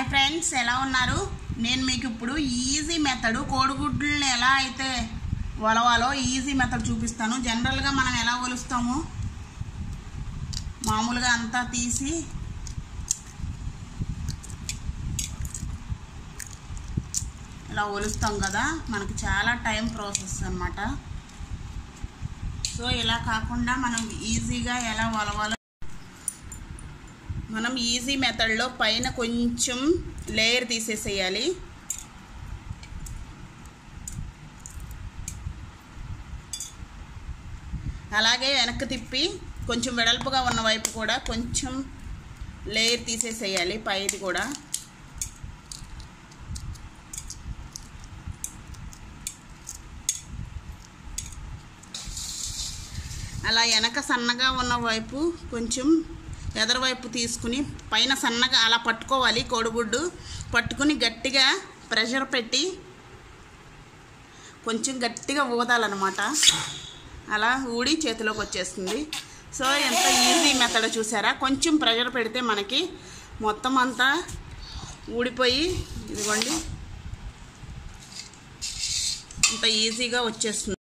Hi friends ఎలా ఉన్నారు? నేను మీకు ఇప్పుడు ఈజీ మెథడ్ కోడిగుడ్లని ఎలా అయితే వలవాలో ఈజీ మెథడ్ చూపిస్తాను. జనరల్గా మనం ఎలా ఒలుస్తాము? మామూలుగా అంతా తీసి ఇలా ఒలుస్తాం కదా మనకి చాలా టైం ప్రాసెస్ అన్నమాట. సో ఇలా కాకుండా మనం ఈజీగా ఎలా వలవాలో మనం ఈజీ మెథడ్లో పైన కొంచెం లేయర్ తీసేసేయాలి. అలాగే వెనక్కి తిప్పి కొంచెం వెడల్పుగా ఉన్న వైపు కూడా కొంచెం లేయర్ తీసేసేయాలి పైది కూడా. అలా వెనక సన్నగా ఉన్న వైపు కొంచెం ఎదరవైపు తీసుకుని పైన సన్నగా అలా పట్టుకోవాలి కోడిగుడ్డు. పట్టుకుని గట్టిగా ప్రెషర్ పెట్టి కొంచెం గట్టిగా ఊదాలన్నమాట. అలా ఊడి చేతిలోకి వచ్చేస్తుంది. సో ఎంత ఈజీ మెథడ్ చూసారా? కొంచెం ప్రెషర్ పెడితే మనకి మొత్తం అంతా ఊడిపోయి ఇదిగోండి. ఇంత ఈజీగా వచ్చేస్తుంది.